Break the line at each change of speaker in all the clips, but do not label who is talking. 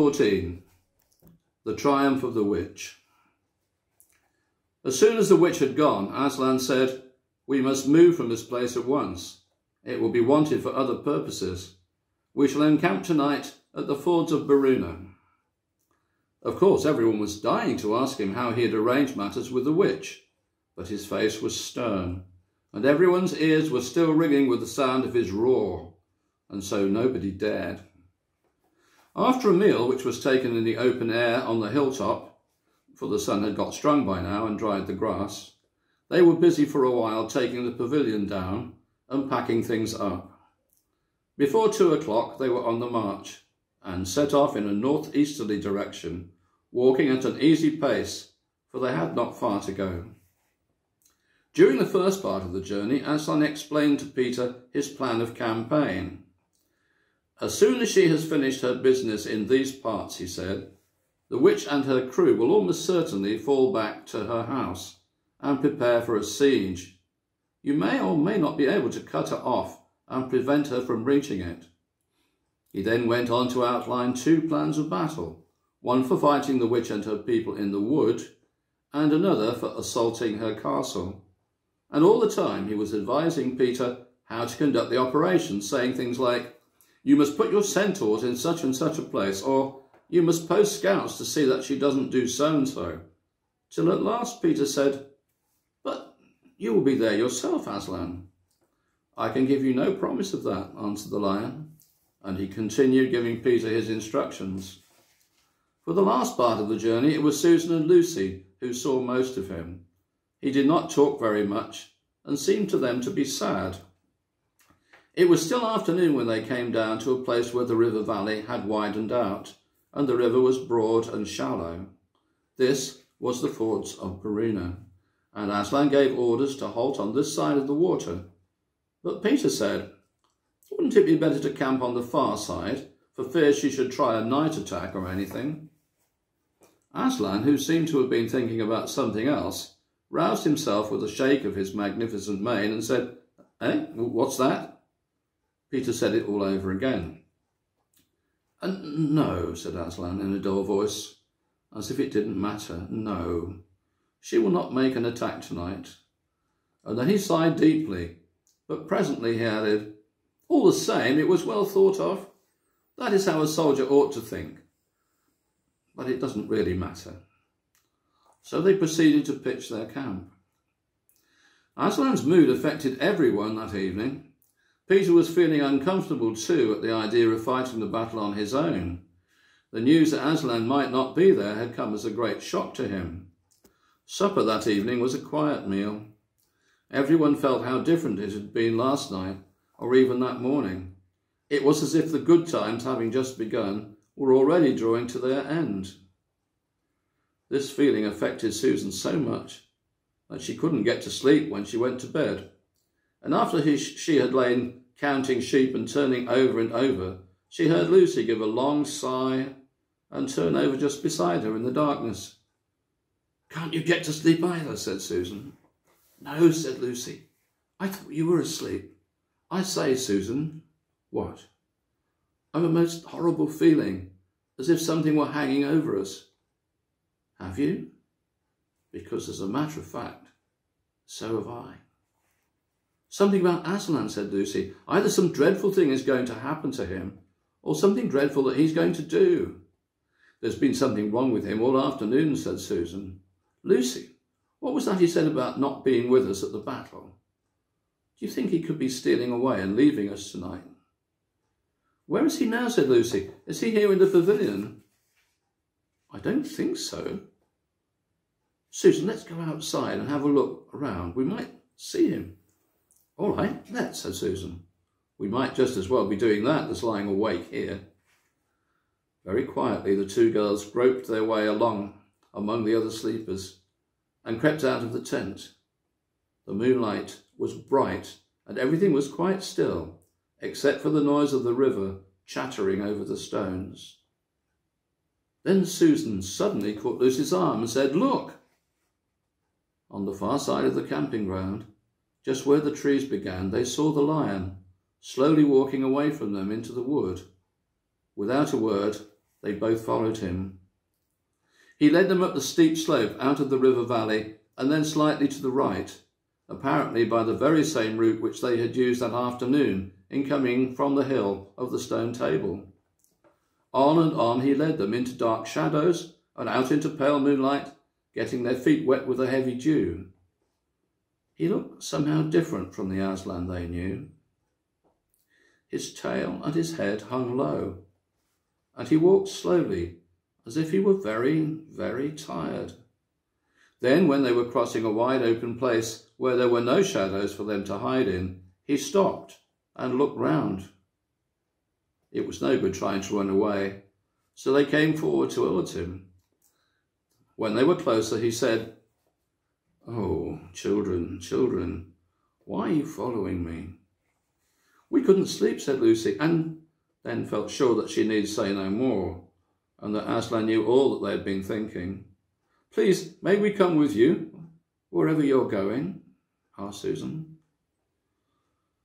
Chapter 14 The Triumph of the Witch As soon as the witch had gone, Aslan said, We must move from this place at once. It will be wanted for other purposes. We shall encamp tonight at the fords of Beruna. Of course, everyone was dying to ask him how he had arranged matters with the witch, but his face was stern, and everyone's ears were still ringing with the sound of his roar, and so nobody dared. After a meal which was taken in the open air on the hilltop, for the sun had got strong by now and dried the grass, they were busy for a while taking the pavilion down and packing things up. Before two o'clock they were on the march and set off in a northeasterly direction, walking at an easy pace, for they had not far to go. During the first part of the journey, Aslan explained to Peter his plan of campaign. As soon as she has finished her business in these parts, he said, the witch and her crew will almost certainly fall back to her house and prepare for a siege. You may or may not be able to cut her off and prevent her from reaching it. He then went on to outline two plans of battle, one for fighting the witch and her people in the wood, and another for assaulting her castle. And all the time he was advising Peter how to conduct the operation, saying things like, you must put your centaurs in such and such a place, or you must post scouts to see that she doesn't do so and so. Till at last Peter said, But you will be there yourself, Aslan. I can give you no promise of that, answered the lion. And he continued giving Peter his instructions. For the last part of the journey, it was Susan and Lucy who saw most of him. He did not talk very much and seemed to them to be sad. It was still afternoon when they came down to a place where the river valley had widened out, and the river was broad and shallow. This was the fords of Beruna, and Aslan gave orders to halt on this side of the water. But Peter said, Wouldn't it be better to camp on the far side, for fear she should try a night attack or anything? Aslan, who seemed to have been thinking about something else, roused himself with a shake of his magnificent mane and said, Eh, what's that? Peter said it all over again. And no, said Aslan in a dull voice, as if it didn't matter. No, she will not make an attack tonight. And then he sighed deeply, but presently he added, All the same, it was well thought of. That is how a soldier ought to think. But it doesn't really matter. So they proceeded to pitch their camp. Aslan's mood affected everyone that evening. Peter was feeling uncomfortable too at the idea of fighting the battle on his own. The news that Aslan might not be there had come as a great shock to him. Supper that evening was a quiet meal. Everyone felt how different it had been last night, or even that morning. It was as if the good times, having just begun, were already drawing to their end. This feeling affected Susan so much that she couldn't get to sleep when she went to bed. And after he, she had lain counting sheep and turning over and over, she heard Lucy give a long sigh and turn over just beside her in the darkness. Can't you get to sleep either? said Susan. No, said Lucy. I thought you were asleep. I say, Susan. What? I've a most horrible feeling, as if something were hanging over us. Have you? Because as a matter of fact, so have I. Something about Aslan, said Lucy. Either some dreadful thing is going to happen to him, or something dreadful that he's going to do. There's been something wrong with him all afternoon, said Susan. Lucy, what was that he said about not being with us at the battle? Do you think he could be stealing away and leaving us tonight? Where is he now, said Lucy. Is he here in the pavilion? I don't think so. Susan, let's go outside and have a look around. We might see him. All right, let's, said Susan. We might just as well be doing that as lying awake here. Very quietly, the two girls groped their way along among the other sleepers and crept out of the tent. The moonlight was bright and everything was quite still, except for the noise of the river chattering over the stones. Then Susan suddenly caught Lucy's arm and said, Look! On the far side of the camping ground, just where the trees began, they saw the lion slowly walking away from them into the wood. Without a word, They both followed him. He led them up the steep slope out of the river valley and then slightly to the right, apparently by the very same route which they had used that afternoon in coming from the hill of the stone table. On and on he led them into dark shadows and out into pale moonlight, getting their feet wet with a heavy dew. He looked somehow different from the Aslan they knew. His tail and his head hung low, and he walked slowly, as if he were very, very tired. Then, when they were crossing a wide open place where there were no shadows for them to hide in, he stopped and looked round. It was no good trying to run away, so they came forward towards him. When they were closer, he said, Oh, children, children, why are you following me? We couldn't sleep, said Lucy, and then felt sure that she need say no more, and that Aslan knew all that they had been thinking. Please, may we come with you, wherever you're going? asked Susan.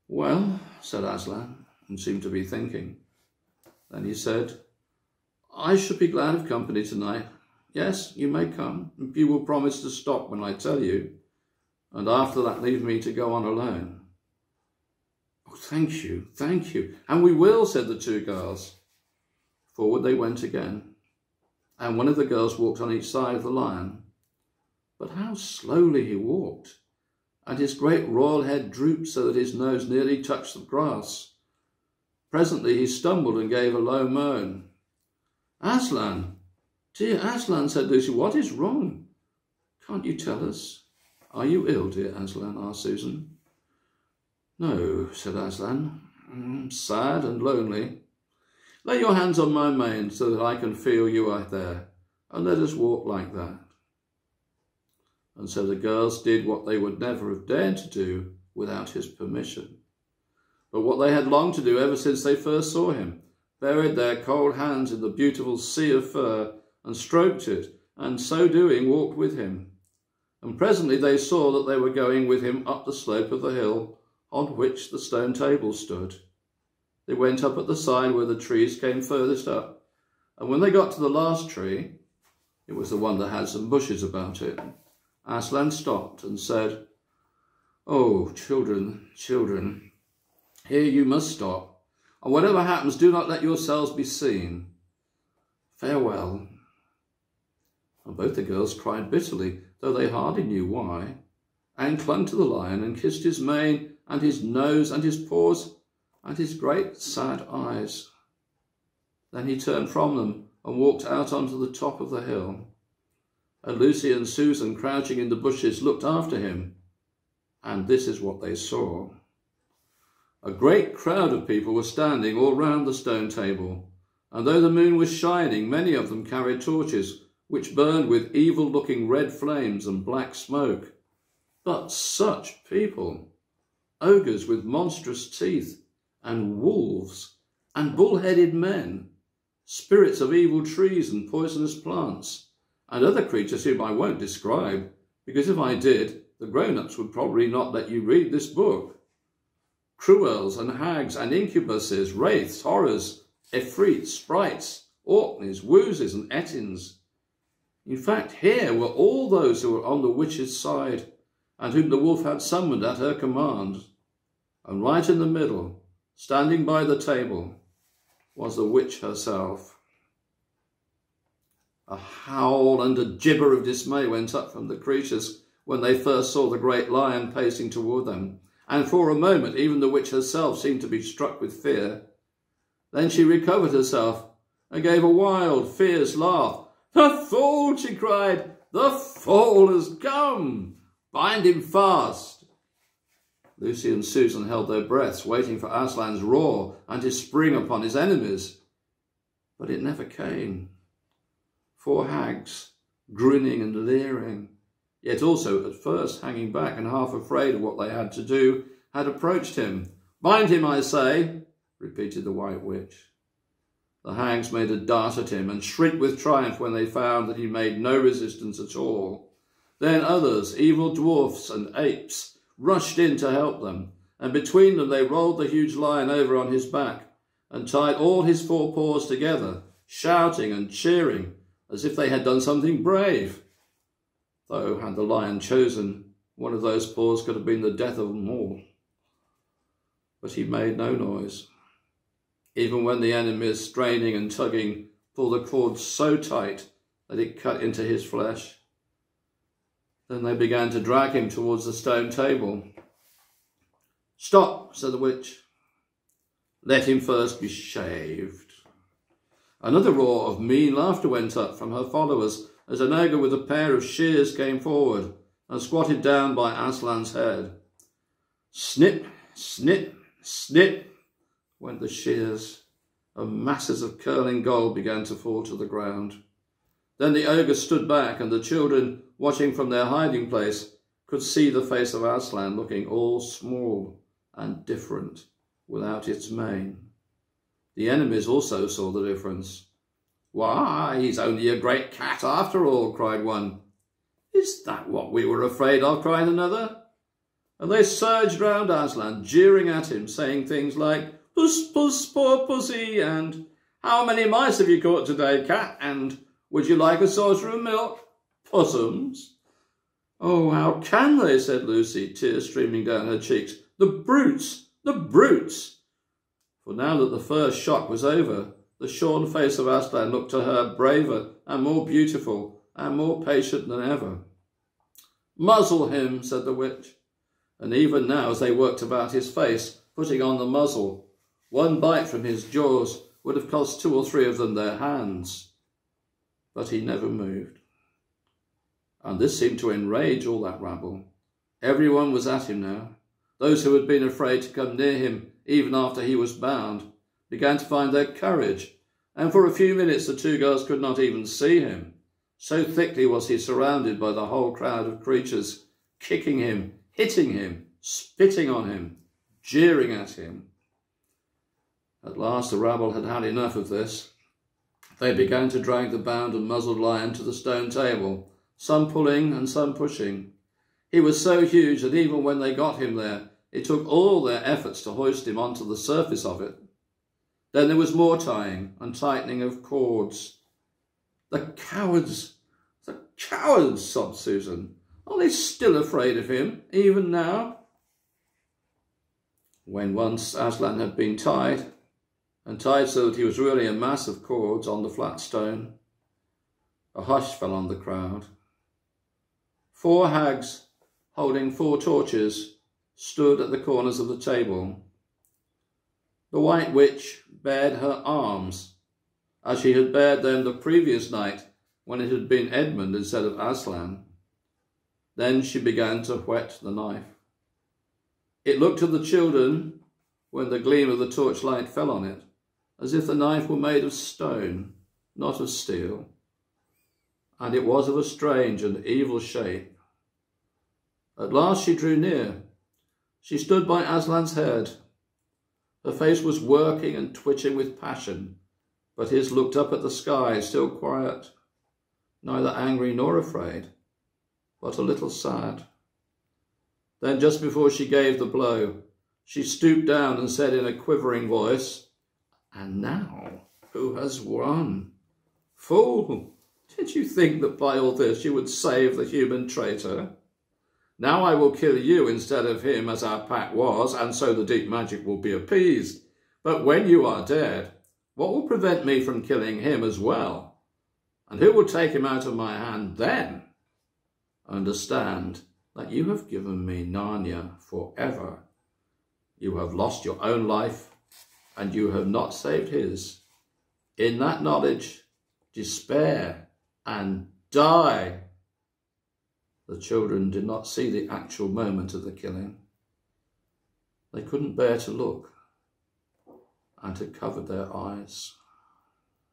Well, said Aslan, and seemed to be thinking. Then he said, I should be glad of company tonight. Yes, you may come, if you will promise to stop when I tell you, and after that leave me to go on alone. Oh, thank you, thank you. And we will, said the two girls. Forward they went again, and one of the girls walked on each side of the lion. But how slowly he walked, and his great royal head drooped so that his nose nearly touched the grass. Presently he stumbled and gave a low moan. Aslan, dear Aslan, said Lucy, what is wrong? Can't you tell us? Are you ill, dear Aslan? asked Susan. No, said Aslan, mm, sad and lonely. Lay your hands on my mane so that I can feel you are there, and let us walk like that. And so the girls did what they would never have dared to do without his permission. But what they had longed to do ever since they first saw him, buried their cold hands in the beautiful sea of fur and stroked it, and so doing walked with him. And presently they saw that they were going with him up the slope of the hill on which the stone table stood. They went up at the side where the trees came furthest up, and when they got to the last tree, it was the one that had some bushes about it, Aslan stopped and said, Oh, children, children, here you must stop, and whatever happens, do not let yourselves be seen. Farewell. And both the girls cried bitterly, though they hardly knew why, and clung to the lion and kissed his mane and his nose and his paws and his great sad eyes. Then he turned from them and walked out onto the top of the hill. And Lucy and Susan, crouching in the bushes, looked after him. And this is what they saw. A great crowd of people were standing all round the stone table, and though the moon was shining, many of them carried torches, which burned with evil-looking red flames and black smoke. But such people! ogres with monstrous teeth, and wolves, and bull-headed men, spirits of evil trees and poisonous plants, and other creatures whom I won't describe, because if I did, the grown-ups would probably not let you read this book. Cruels and hags and incubuses, wraiths, horrors, efreets, sprites, orknies, wooses and ettins. In fact, here were all those who were on the witch's side, and whom the wolf had summoned at her command and right in the middle, standing by the table, was the witch herself. A howl and a gibber of dismay went up from the creatures when they first saw the great lion pacing toward them, and for a moment even the witch herself seemed to be struck with fear. Then she recovered herself and gave a wild, fierce laugh. The fool, she cried, the fool has come. Bind him fast. Lucy and Susan held their breaths, waiting for Aslan's roar and his spring upon his enemies. But it never came. Four hags, grinning and leering, yet also at first hanging back and half afraid of what they had to do, had approached him. Bind him, I say, repeated the White Witch. The hags made a dart at him and shrieked with triumph when they found that he made no resistance at all. Then others, evil dwarfs and apes, rushed in to help them, and between them they rolled the huge lion over on his back and tied all his four paws together, shouting and cheering as if they had done something brave. Though, had the lion chosen, one of those paws could have been the death of them all. But he made no noise. Even when the enemies, straining and tugging, pulled the cord so tight that it cut into his flesh. Then they began to drag him towards the stone table. Stop, said the witch. Let him first be shaved. Another roar of mean laughter went up from her followers as an ogre with a pair of shears came forward and squatted down by Aslan's head. Snip, snip, snip went the shears, and masses of curling gold began to fall to the ground. Then the ogre stood back, and the children, watching from their hiding place, could see the face of Aslan looking all small and different without its mane. The enemies also saw the difference. Why, he's only a great cat after all, cried one. Is that what we were afraid of, cried another. And they surged round Aslan, jeering at him, saying things like, Puss, puss, poor pussy, and How many mice have you caught today, cat? And Would you like a saucer of milk? Pussums. Oh, how can they, said Lucy, tears streaming down her cheeks. The brutes, the brutes. For now that the first shock was over, the shorn face of Aslan looked to her braver and more beautiful and more patient than ever. Muzzle him, said the witch. And even now, as they worked about his face, putting on the muzzle, one bite from his jaws would have cost two or three of them their hands. But he never moved. And this seemed to enrage all that rabble. Everyone was at him now. Those who had been afraid to come near him, even after he was bound, began to find their courage, and for a few minutes the two girls could not even see him. So thickly was he surrounded by the whole crowd of creatures, kicking him, hitting him, spitting on him, jeering at him. At last the rabble had had enough of this. They began to drag the bound and muzzled lion to the stone table, some pulling and some pushing. He was so huge that even when they got him there, it took all their efforts to hoist him onto the surface of it. Then there was more tying and tightening of cords. The cowards, the cowards, sobbed Susan. Are they still afraid of him, even now? When once Aslan had been tied, and tied so that he was really a mass of cords on the flat stone, a hush fell on the crowd. Four hags, holding four torches, stood at the corners of the table. The White Witch bared her arms, as she had bared them the previous night when it had been Edmund instead of Aslan. Then she began to whet the knife. It looked to the children, when the gleam of the torchlight fell on it, as if the knife were made of stone, not of steel, and it was of a strange and evil shape. At last she drew near. She stood by Aslan's head, her face was working and twitching with passion, but his looked up at the sky, still quiet, neither angry nor afraid, but a little sad. Then, just before she gave the blow, she stooped down and said in a quivering voice, And now, who has won? Fool, did you think that by all this you would save the human traitor? Now I will kill you instead of him as our pact was, and so the deep magic will be appeased. But when you are dead, what will prevent me from killing him as well? And who will take him out of my hand then? Understand that you have given me Narnia forever. You have lost your own life, and you have not saved his. In that knowledge, despair and die. The children did not see the actual moment of the killing. They couldn't bear to look and had covered their eyes.